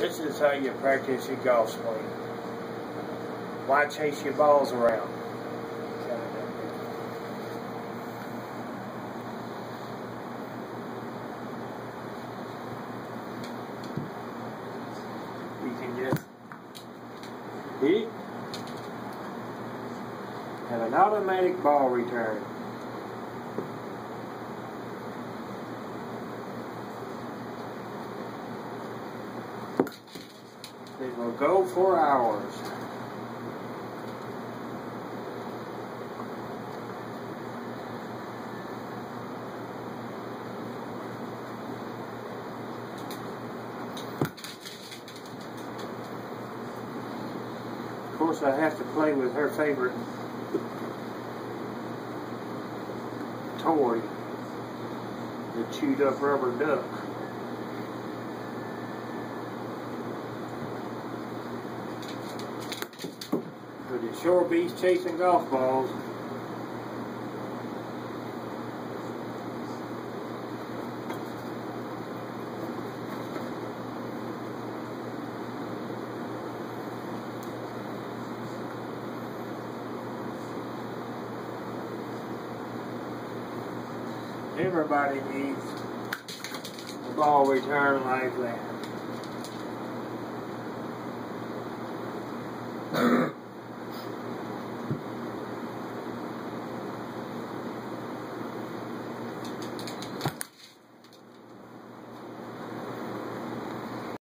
This is how you practice your golf swing. Why chase your balls around? You can just hit and an automatic ball return. It will go for hours. Of course, I have to play with her favorite toy, the chewed up rubber duck. But it sure beats chasing golf balls. Everybody needs a ball return like that.